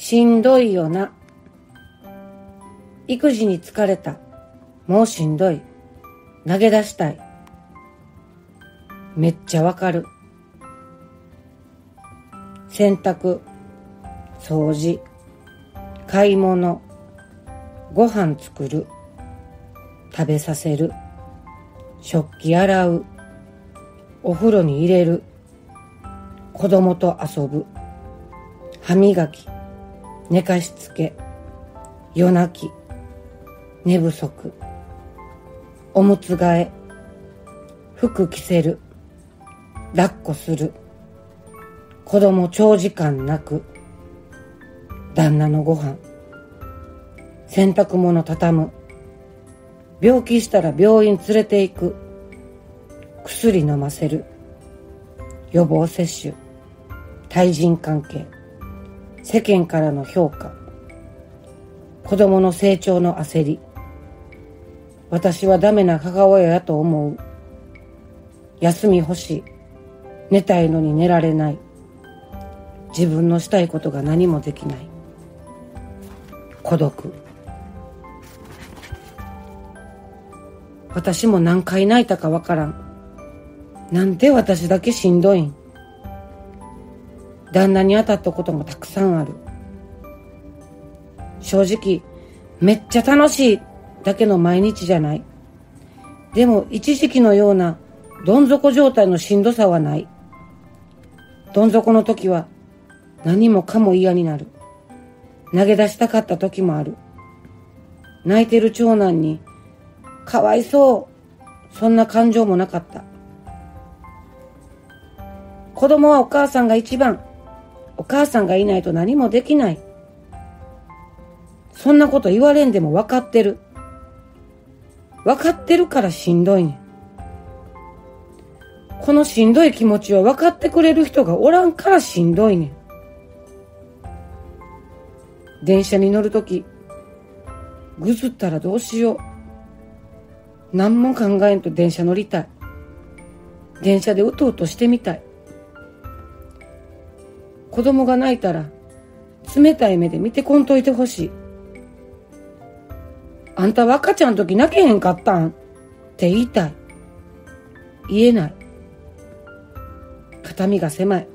しんどいよな。育児に疲れた。もうしんどい。投げ出したい。めっちゃわかる。洗濯、掃除、買い物、ご飯作る、食べさせる、食器洗う、お風呂に入れる、子供と遊ぶ、歯磨き、寝かしつけ、夜泣き、寝不足、おむつ替え、服着せる、抱っこする、子供長時間泣く、旦那のご飯、洗濯物畳む、病気したら病院連れて行く、薬飲ませる、予防接種、対人関係、世間からの評価、子供の成長の焦り、私はダメな母親やと思う。休み欲しい。寝たいのに寝られない。自分のしたいことが何もできない。孤独。私も何回泣いたかわからん。なんで私だけしんどいん？旦那に当たったこともたくさんある。正直、めっちゃ楽しいだけの毎日じゃない。でも一時期のようなどん底状態のしんどさはない。どん底の時は何もかも嫌になる。投げ出したかった時もある。泣いてる長男に、かわいそう。そんな感情もなかった。子供はお母さんが一番。お母さんがいないと何もできない。そんなこと言われんでも分かってる。分かってるからしんどいねん。このしんどい気持ちを分かってくれる人がおらんからしんどいねん。電車に乗るとき、ぐずったらどうしよう。何も考えんと電車乗りたい。電車でうとうとしてみたい。子供が泣いたら、冷たい目で見てこんといてほしい。あんたは赤ちゃんの時泣けへんかったん？って言いたい。言えない。肩身が狭い。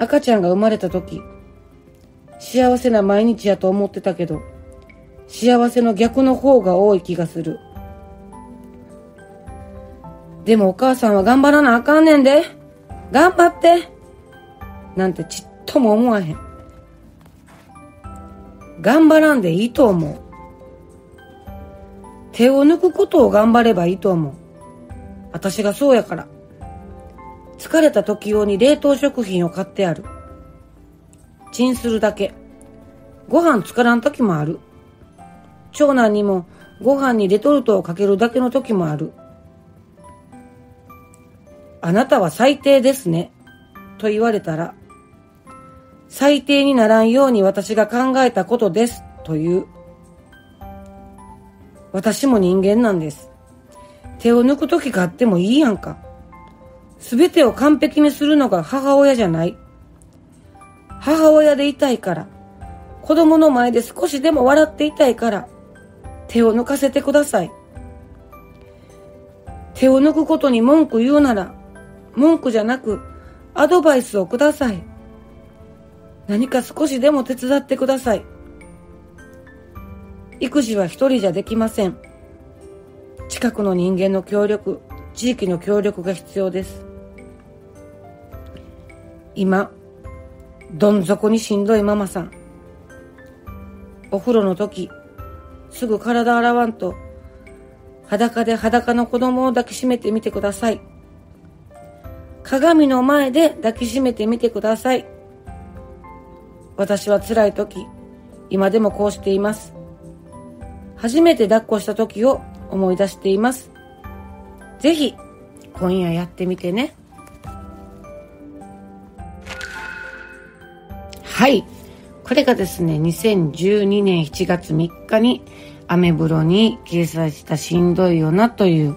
赤ちゃんが生まれた時、幸せな毎日やと思ってたけど、幸せの逆の方が多い気がする。でもお母さんは頑張らなあかんねんで。頑張って。なんてちっとも思わへん。頑張らんでいいと思う。手を抜くことを頑張ればいいと思う。私がそうやから。疲れた時用に冷凍食品を買ってある。チンするだけ。ご飯作らん時もある。長男にもご飯にレトルトをかけるだけの時もある。あなたは最低ですね。と言われたら、最低にならんように私が考えたことです。という。私も人間なんです。手を抜く時があってもいいやんか。すべてを完璧にするのが母親じゃない。母親でいたいから、子供の前で少しでも笑っていたいから、手を抜かせてください。手を抜くことに文句言うなら、文句じゃなく、アドバイスをください。何か少しでも手伝ってください。育児は一人じゃできません。近くの人間の協力、地域の協力が必要です。今、どん底にしんどいママさん。お風呂の時、すぐ体洗わんと、裸で裸の子供を抱きしめてみてください。鏡の前で抱きしめてみてください。私は辛い時、今でもこうしています。初めて抱っこした時を思い出しています。ぜひ、今夜やってみてね。はい。これがですね、2012年7月3日にアメブロに掲載したしんどいよなという、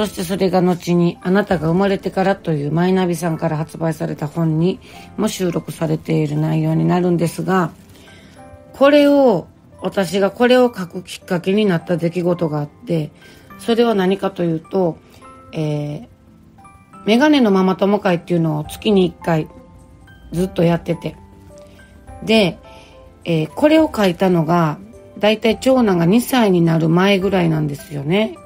そしてそれが後に「あなたが生まれてから」というマイナビさんから発売された本にも収録されている内容になるんですがこれを私がこれを書くきっかけになった出来事があってそれは何かというと、えー、メガネのママ友会っていうのを月に1回ずっとやっててで、えー、これを書いたのがだいたい長男が2歳になる前ぐらいなんですよね。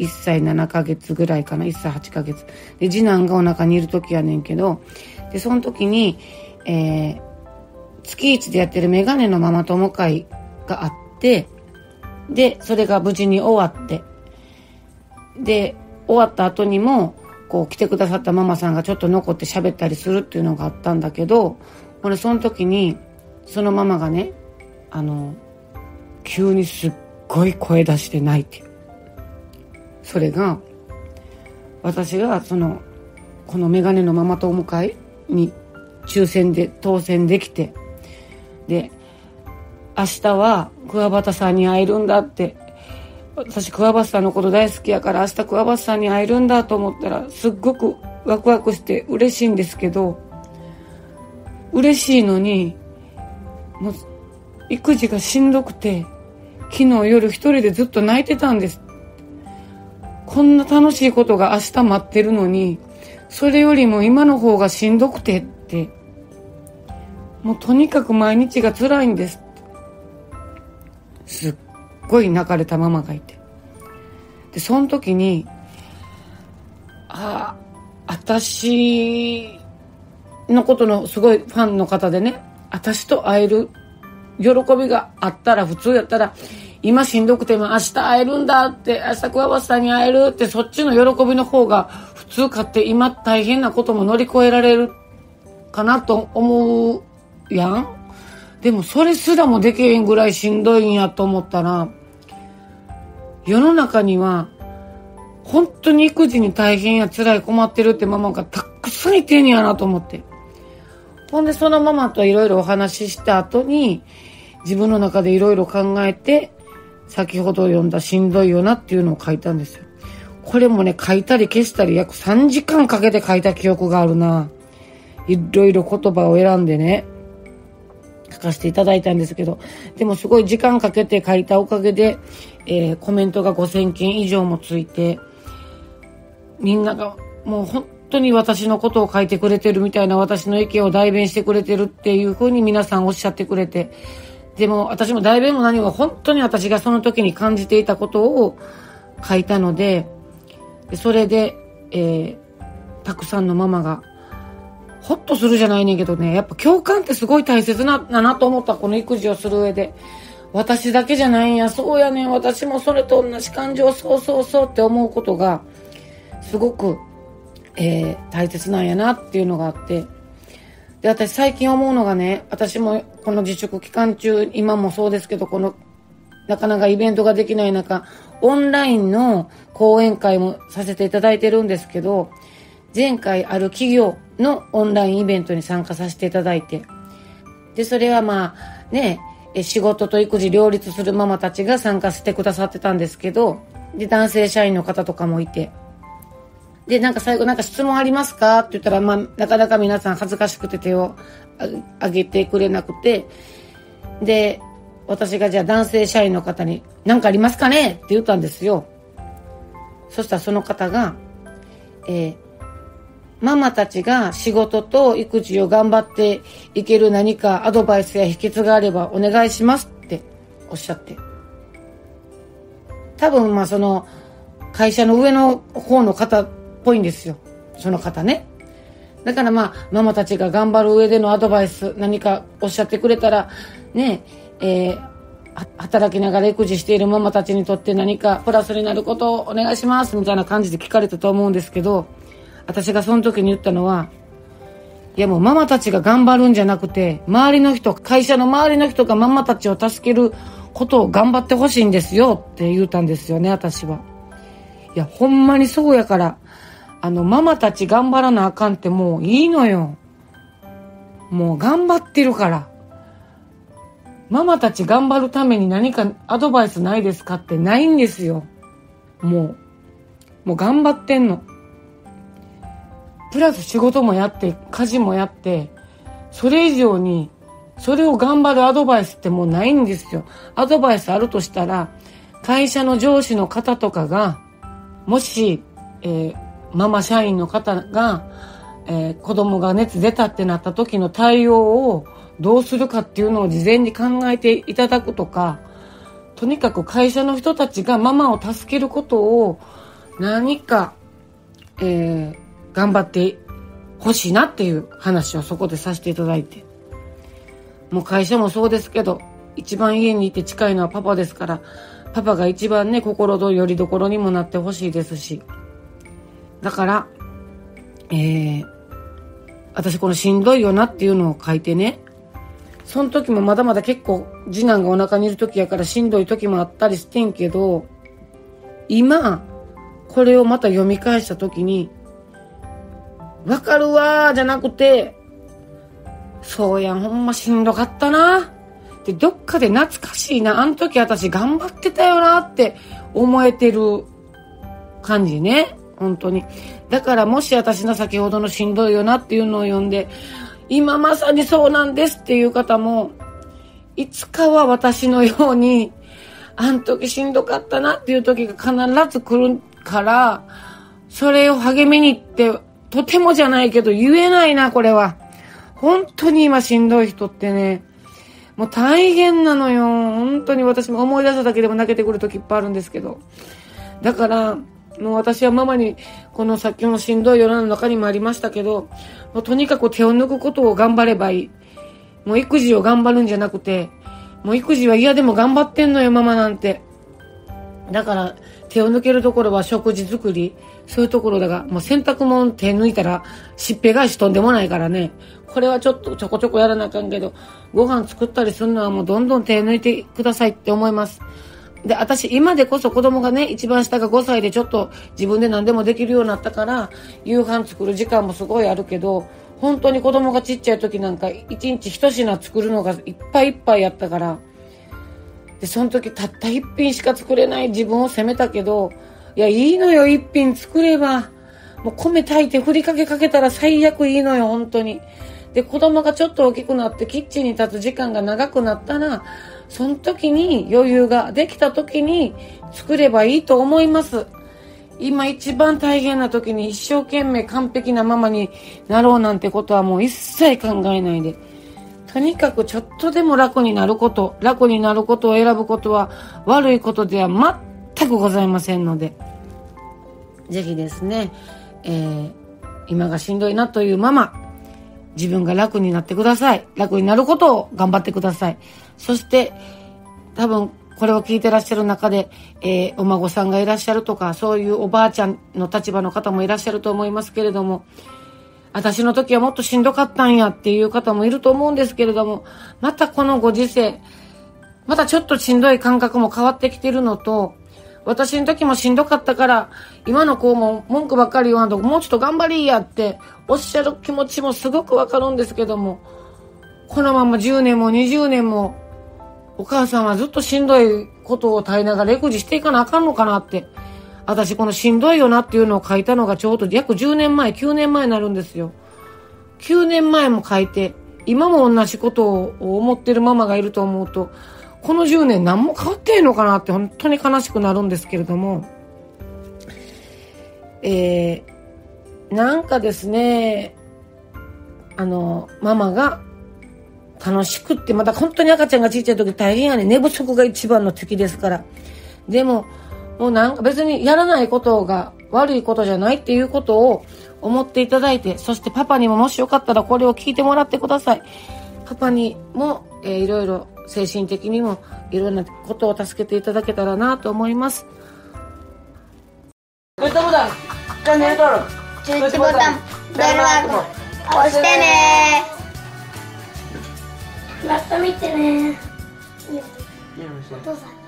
1歳7ヶ月ぐらいかな1歳8ヶ月。で次男がお腹にいる時やねんけどでその時に、えー、月1でやってるメガネのママ友会があってでそれが無事に終わってで終わった後にもこう来てくださったママさんがちょっと残って喋ったりするっていうのがあったんだけど俺その時にそのママがねあの急にすっごい声出して泣いて。それが私がそのこのメガネのママ友会に抽選で当選できてで明日は桑畑さんに会えるんだって私桑畑さんのこと大好きやから明日桑畑さんに会えるんだと思ったらすっごくワクワクして嬉しいんですけど嬉しいのにもう育児がしんどくて昨日夜一人でずっと泣いてたんです。こんな楽しいことが明日待ってるのに、それよりも今の方がしんどくてって、もうとにかく毎日が辛いんですすっごい泣かれたママがいて。で、その時に、ああ、私のことのすごいファンの方でね、私と会える喜びがあったら普通やったら今しんどくても明日会えるんだって、明日桑畑さんに会えるって、そっちの喜びの方が普通かって今大変なことも乗り越えられるかなと思うやん。でもそれすらもできへんぐらいしんどいんやと思ったら、世の中には本当に育児に大変や辛い困ってるってママがたくさんいてんやなと思って。ほんでそのママといろいろお話しした後に自分の中でいろいろ考えて先ほど読んだしんどいよなっていうのを書いたんですよ。これもね、書いたり消したり約3時間かけて書いた記憶があるな。いろいろ言葉を選んでね、書かせていただいたんですけど、でもすごい時間かけて書いたおかげで、えー、コメントが5000件以上もついて、みんながもう本当に私のことを書いてくれてるみたいな私の意見を代弁してくれてるっていうふうに皆さんおっしゃってくれて、でも私も代弁も何も本当に私がその時に感じていたことを書いたので、それで、えー、たくさんのママが、ほっとするじゃないねんけどね、やっぱ共感ってすごい大切な、だなと思った、この育児をする上で。私だけじゃないんや、そうやねん、私もそれと同じ感情、そうそうそうって思うことが、すごく、えー、大切なんやなっていうのがあって、で、私最近思うのがね、私もこの自粛期間中、今もそうですけど、この、なかなかイベントができない中、オンラインの講演会もさせていただいてるんですけど、前回ある企業のオンラインイベントに参加させていただいて、で、それはまあ、ね、仕事と育児両立するママたちが参加してくださってたんですけど、で、男性社員の方とかもいて、で、なんか最後なんか質問ありますか？って言ったら、まあ、なかなか皆さん恥ずかしくて手を挙げてくれなくて、で、私がじゃあ男性社員の方に何かありますかね？って言ったんですよ。そしたらその方が、えー、ママたちが仕事と育児を頑張っていける何かアドバイスや秘訣があればお願いしますっておっしゃって。多分まあその会社の上の方の方ぽいんですよ。その方ね。だからまあママたちが頑張る上でのアドバイス何かおっしゃってくれたらねえー、働きながら育児しているママたちにとって何かプラスになることをお願いしますみたいな感じで聞かれたと思うんですけど私がその時に言ったのはいやもうママたちが頑張るんじゃなくて周りの人会社の周りの人がママたちを助けることを頑張ってほしいんですよって言うたんですよね私は。いやほんまにそうやからあの、ママたち頑張らなあかんってもういいのよ。もう頑張ってるから。ママたち頑張るために何かアドバイスないですかってないんですよ。もう。もう頑張ってんのプラス仕事もやって家事もやってそれ以上にそれを頑張るアドバイスってもうないんですよアドバイスあるとしたら会社の上司の方とかがもし、えー、ママ社員の方が、えー、子供が熱出たってなった時の対応をどうするかっていうのを事前に考えていただくとかとにかく会社の人たちがママを助けることを何か、えー、頑張ってほしいなっていう話をそこでさせていただいて。もう会社もそうですけど、一番家にいて近いのはパパですから、パパが一番ね、心の拠り所にもなってほしいですし。だから、えー、私このしんどいよなっていうのを書いてね、その時もまだまだ結構次男がお腹にいる時やからしんどい時もあったりしてんけど、今、これをまた読み返した時に、わかるわーじゃなくて、そうやん、ほんましんどかったな。で、どっかで懐かしいな。あの時私頑張ってたよなって思えてる感じね。本当に。だからもし私の先ほどのしんどいよなっていうのを読んで、今まさにそうなんですっていう方も、いつかは私のように、あの時しんどかったなっていう時が必ず来るから、それを励みにって、とてもじゃないけど言えないな、これは。本当に今しんどい人ってね、もう大変なのよ。本当に私も思い出すだけでも泣けてくる時いっぱいあるんですけど。だから、もう私はママに、このさっきのしんどい世の中にもありましたけど、もうとにかく手を抜くことを頑張ればいい。もう育児を頑張るんじゃなくて、もう育児は嫌でも頑張ってんのよ、ママなんて。だから、手を抜けるところは食事作り、そういうところだが、もう洗濯物手抜いたら、しっぺ返しとんでもないからね。これはちょっとちょこちょこやらなあかんけど、ご飯作ったりするのはもうどんどん手抜いてくださいって思います。で、私、今でこそ子供がね、一番下が5歳でちょっと自分で何でもできるようになったから、夕飯作る時間もすごいあるけど、本当に子供がちっちゃい時なんか、一日一品作るのがいっぱいいっぱいやったから、で、その時たった一品しか作れない自分を責めたけど、いや、いいのよ、一品作れば。もう米炊いてふりかけかけたら最悪いいのよ、本当に。で、子供がちょっと大きくなってキッチンに立つ時間が長くなったら、その時に余裕ができた時に作ればいいと思います。今一番大変な時に一生懸命完璧なママになろうなんてことはもう一切考えないで。とにかくちょっとでも楽になること、楽になることを選ぶことは悪いことでは全くございませんので、ぜひですね、えー、今がしんどいなというママ、自分が楽になってください。楽になることを頑張ってください。そして、多分、これを聞いてらっしゃる中で、えー、お孫さんがいらっしゃるとか、そういうおばあちゃんの立場の方もいらっしゃると思いますけれども、私の時はもっとしんどかったんやっていう方もいると思うんですけれども、またこのご時世、またちょっとしんどい感覚も変わってきてるのと、私の時もしんどかったから、今の子も文句ばっかり言わんと、もうちょっと頑張りやっておっしゃる気持ちもすごくわかるんですけども、このまま10年も20年も、お母さんはずっとしんどいことを耐えながら育児していかなあかんのかなって。私このしんどいよなっていうのを書いたのがちょうど約10年前、9年前になるんですよ。9年前も書いて、今も同じことを思ってるママがいると思うと、この10年何も変わってんのかなって本当に悲しくなるんですけれども、えー、なんかですね、あの、ママが楽しくって、また本当に赤ちゃんがちっちゃい時大変やね。寝不足が一番の敵ですから。でも、もうなんか別にやらないことが悪いことじゃないっていうことを思っていただいて、そしてパパにももしよかったらこれを聞いてもらってください。パパにも、えー、いろいろ精神的にもいろんなことを助けていただけたらなと思います。グッドボタン、チャンネル登録、通知ボタン、ベルマークも押してねまた見てね。お父さん